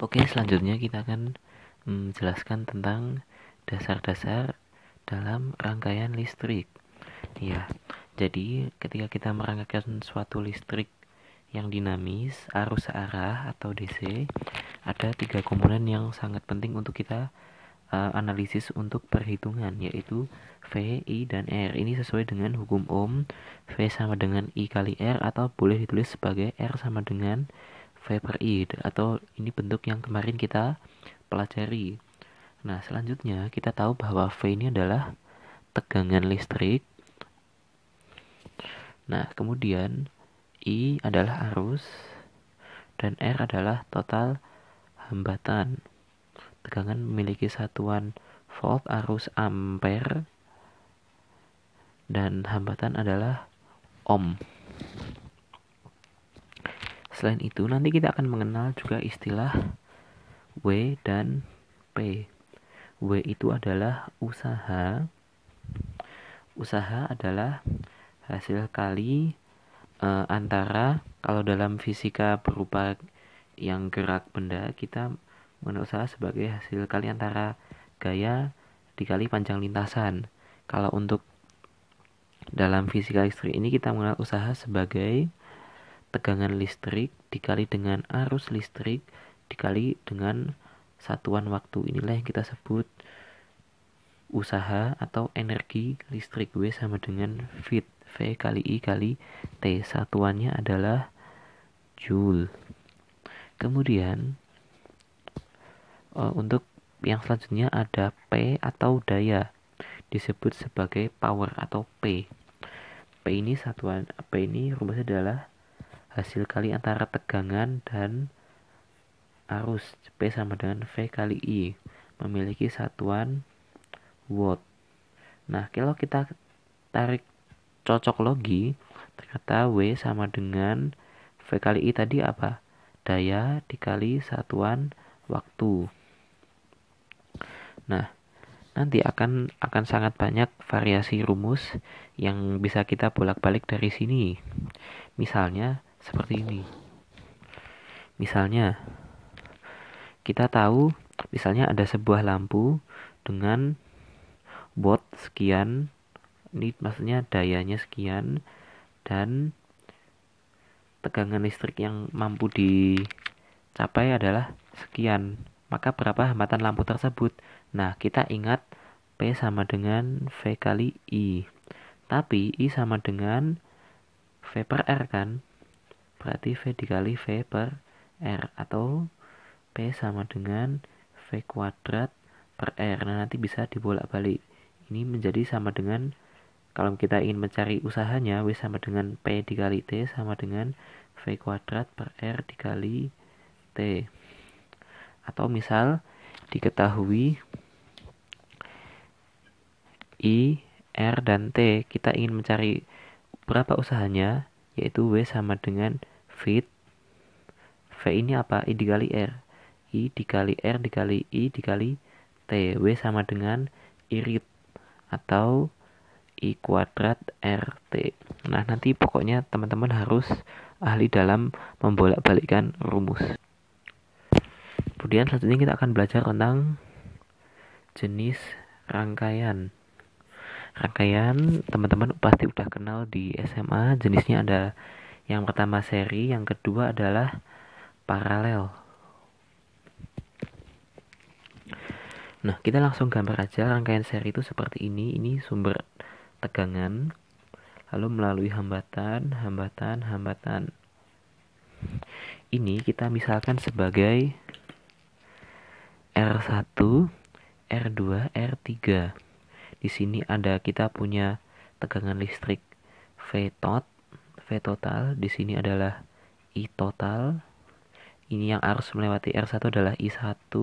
Oke, selanjutnya kita akan menjelaskan tentang dasar-dasar dalam rangkaian listrik. Ya, jadi ketika kita merangkaikan suatu listrik yang dinamis, arus searah atau DC, ada tiga komponen yang sangat penting untuk kita uh, analisis untuk perhitungan yaitu V, I, dan R. Ini sesuai dengan hukum Ohm. V sama dengan I kali R atau boleh ditulis sebagai R sama dengan V per I atau ini bentuk yang kemarin kita pelajari. Nah, selanjutnya kita tahu bahwa V ini adalah tegangan listrik. Nah, kemudian I adalah arus dan R adalah total hambatan. Tegangan memiliki satuan volt, arus, ampere, dan hambatan adalah ohm. Selain itu, nanti kita akan mengenal juga istilah W dan P. W itu adalah usaha. Usaha adalah hasil kali e, antara kalau dalam fisika berupa yang gerak benda kita usaha sebagai hasil kali antara gaya dikali panjang lintasan. Kalau untuk dalam fisika listrik ini kita mengenal usaha sebagai tegangan listrik dikali dengan arus listrik dikali dengan satuan waktu. Inilah yang kita sebut usaha atau energi listrik W sama dengan Fit V kali I kali T. Satuannya adalah Joule. Kemudian uh, untuk yang selanjutnya ada P atau daya disebut sebagai power atau P. P ini satuan P ini rumusnya adalah hasil kali antara tegangan dan arus P sama dengan V kali I memiliki satuan watt. Nah, kalau kita tarik cocok logi ternyata W sama dengan V kali I tadi apa? Daya dikali satuan waktu. Nah, nanti akan akan sangat banyak variasi rumus yang bisa kita bolak-balik dari sini. Misalnya seperti ini. Misalnya kita tahu misalnya ada sebuah lampu dengan watt sekian ini maksudnya dayanya sekian dan tegangan listrik yang mampu dicapai adalah sekian. Maka berapa hambatan lampu tersebut? Nah kita ingat P sama dengan V kali I. Tapi I sama dengan V per R kan berarti V dikali V per R atau P sama dengan V kuadrat per R. Nah nanti bisa dibolak-balik. Ini menjadi sama dengan kalau kita ingin mencari usahanya, W sama dengan P dikali T sama dengan V kuadrat per R dikali T. Atau misal diketahui I, R, dan T, kita ingin mencari berapa usahanya, yaitu W sama dengan V. V ini apa? I dikali R. I dikali R dikali I dikali T. W sama dengan irit atau I kuadrat RT. Nah, nanti pokoknya teman-teman harus ahli dalam membolak-balikkan rumus. Kemudian selanjutnya kita akan belajar tentang jenis rangkaian. Rangkaian teman-teman pasti udah kenal di SMA, jenisnya ada yang pertama seri, yang kedua adalah paralel. Nah, kita langsung gambar aja rangkaian seri itu seperti ini. Ini sumber tegangan lalu melalui hambatan, hambatan, hambatan. Ini kita misalkan sebagai R1, R2, R3. Di sini ada kita punya tegangan listrik V tot, V total. Di sini adalah I total. Ini yang harus melewati R1 adalah I1.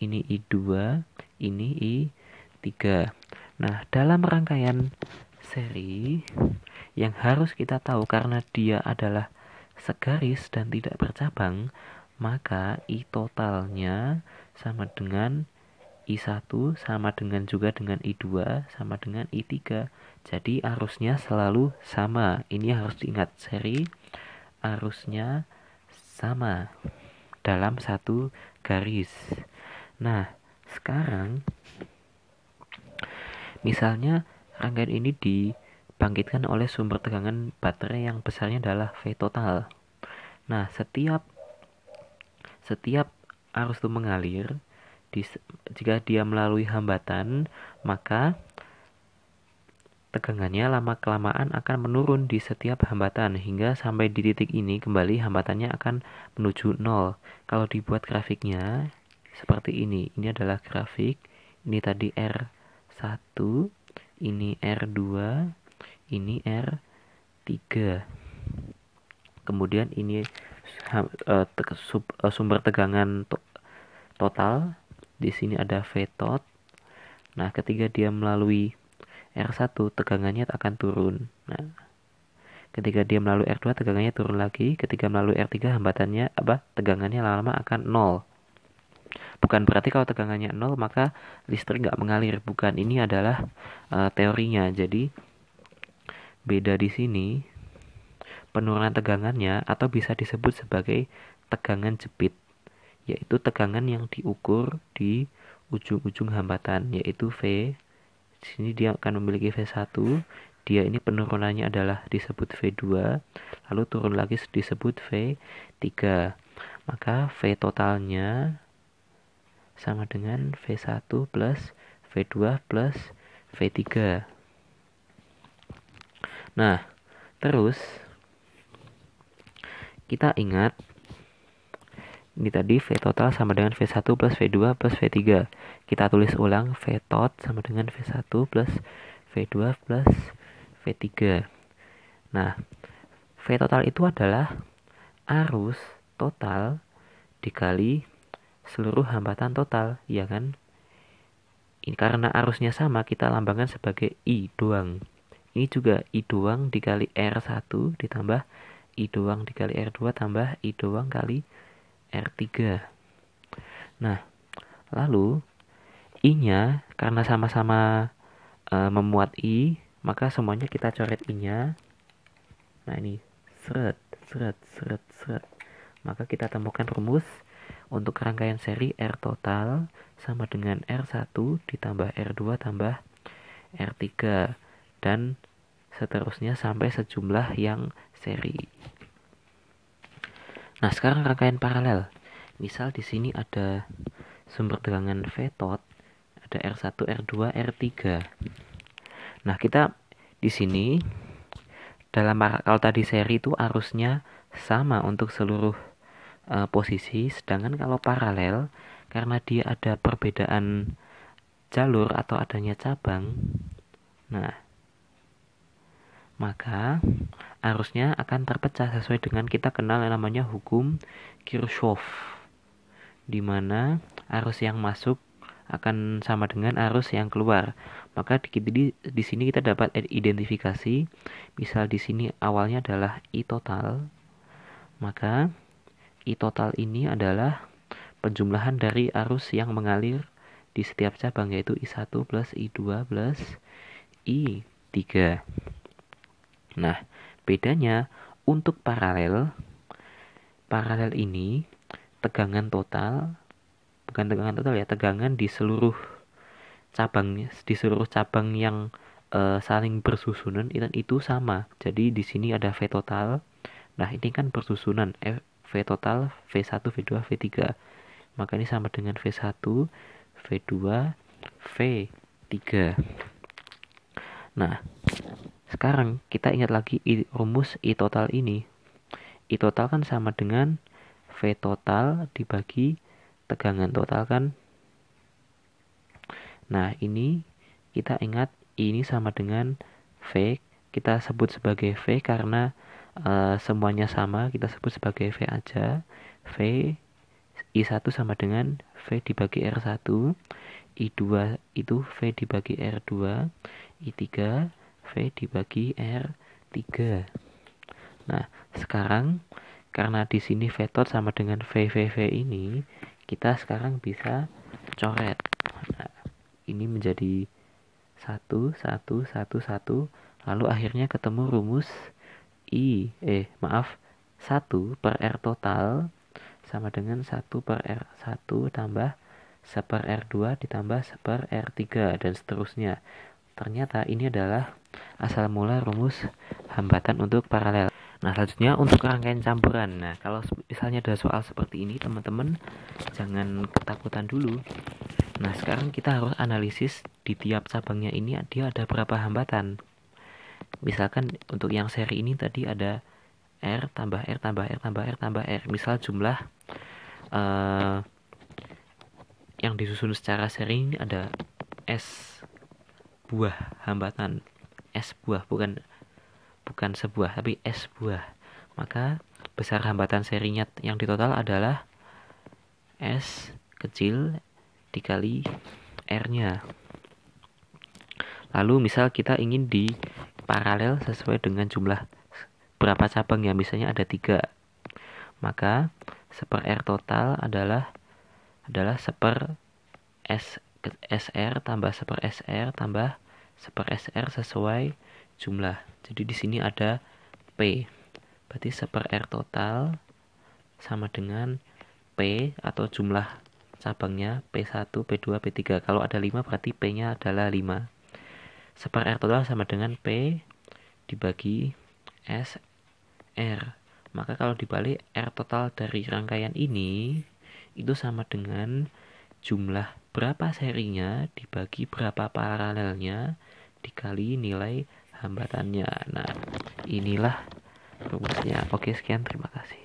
Ini I2, ini I3. Nah, dalam rangkaian seri yang harus kita tahu karena dia adalah segaris dan tidak bercabang, maka I totalnya sama dengan I1 sama dengan juga dengan I2 sama dengan I3. Jadi arusnya selalu sama. Ini harus diingat seri arusnya sama. dalam satu garis. Nah, sekarang misalnya rangkaian ini dibangkitkan oleh sumber tegangan baterai yang besarnya adalah V total. Nah, setiap setiap arus itu mengalir, jika dia melalui hambatan, maka tegangannya lama kelamaan akan menurun di setiap hambatan hingga sampai di titik ini kembali hambatannya akan menuju nol. Kalau dibuat grafiknya seperti ini, ini adalah grafik, ini tadi R1, ini R2, ini R3. Kemudian ini sub, uh, sumber tegangan to total. Di sini ada V tot. Nah, ketika dia melalui R1 tegangannya akan turun. Nah, ketika dia melalui R2 tegangannya turun lagi, ketika melalui R3 hambatannya apa? Tegangannya lama-lama akan nol. Bukan berarti kalau tegangannya nol maka listrik nggak mengalir. Bukan ini adalah uh, teorinya. Jadi beda di sini penurunan tegangannya atau bisa disebut sebagai tegangan jepit, yaitu tegangan yang diukur di ujung-ujung hambatan yaitu V. Di sini dia akan memiliki V1, dia ini penurunannya adalah disebut V2, lalu turun lagi disebut V3. Maka V totalnya sama dengan V1 plus V2 plus V3. Nah, terus kita ingat ini tadi V total sama dengan V1 plus V2 plus V3. Kita tulis ulang V tot sama dengan V1 plus V2 plus V3. Nah, V total itu adalah arus total dikali seluruh hambatan total, ya kan? Ini karena arusnya sama, kita lambangkan sebagai I doang. Ini juga I doang dikali R1 ditambah I doang dikali R2 tambah I doang kali R3. Nah, lalu I-nya karena sama-sama e, memuat I, maka semuanya kita coret I-nya. Nah, ini seret, seret, seret, seret. Maka kita temukan rumus untuk rangkaian seri R total sama dengan R1 ditambah R2 tambah R3 dan seterusnya sampai sejumlah yang seri. Nah, sekarang rangkaian paralel. Misal di sini ada sumber tegangan V tot, ada R1, R2, R3. Nah, kita di sini dalam kalau tadi seri itu arusnya sama untuk seluruh uh, posisi sedangkan kalau paralel karena dia ada perbedaan jalur atau adanya cabang nah maka arusnya akan terpecah sesuai dengan kita kenal yang namanya hukum Kirchhoff di mana arus yang masuk akan sama dengan arus yang keluar. Maka di, di, di sini kita dapat identifikasi, misal di sini awalnya adalah I total, maka I total ini adalah penjumlahan dari arus yang mengalir di setiap cabang yaitu I1 plus I2 plus I3. Nah, bedanya untuk paralel, paralel ini tegangan total, bukan tegangan total ya, tegangan di seluruh cabang, di seluruh cabang yang e, saling bersusunan itu sama. Jadi di sini ada V total. Nah, ini kan bersusunan V total V1, V2, V3. Maka ini sama dengan V1, V2, V3. Nah, sekarang kita ingat lagi rumus I total ini. I total kan sama dengan V total dibagi tegangan total kan. Nah, ini kita ingat ini sama dengan V. Kita sebut sebagai V karena uh, semuanya sama kita sebut sebagai V aja V I1 sama dengan V dibagi R1 I2 itu V dibagi R2 I3 V dibagi R3 nah sekarang karena di sini V tot sama dengan V V V ini kita sekarang bisa coret. Nah, ini menjadi satu satu satu satu. Lalu akhirnya ketemu rumus I eh maaf 1 per R total sama dengan 1 per R1 tambah 1 per R2 ditambah 1 per R3 dan seterusnya. Ternyata ini adalah asal mula rumus hambatan untuk paralel. Nah, selanjutnya untuk rangkaian campuran. Nah, kalau misalnya ada soal seperti ini, teman-teman jangan ketakutan dulu. Nah, sekarang kita harus analisis di tiap cabangnya ini dia ada berapa hambatan. Misalkan untuk yang seri ini tadi ada R tambah R tambah R tambah R tambah R. Misal jumlah uh, yang disusun secara seri ini ada S buah hambatan. S buah bukan bukan sebuah tapi S buah. Maka besar hambatan serinya yang ditotal adalah S kecil dikali R-nya. Lalu misal kita ingin di paralel sesuai dengan jumlah berapa cabang ya misalnya ada tiga maka seper R total adalah adalah seper S SR tambah seper SR tambah seper SR sesuai jumlah. Jadi di sini ada P. Berarti seper R total sama dengan P atau jumlah cabangnya P1, P2, P3 kalau ada 5 berarti P nya adalah 5 seper R total sama dengan P dibagi S R. Maka kalau dibalik R total dari rangkaian ini itu sama dengan jumlah berapa serinya dibagi berapa paralelnya dikali nilai hambatannya. Nah, inilah rumusnya. Oke, sekian terima kasih.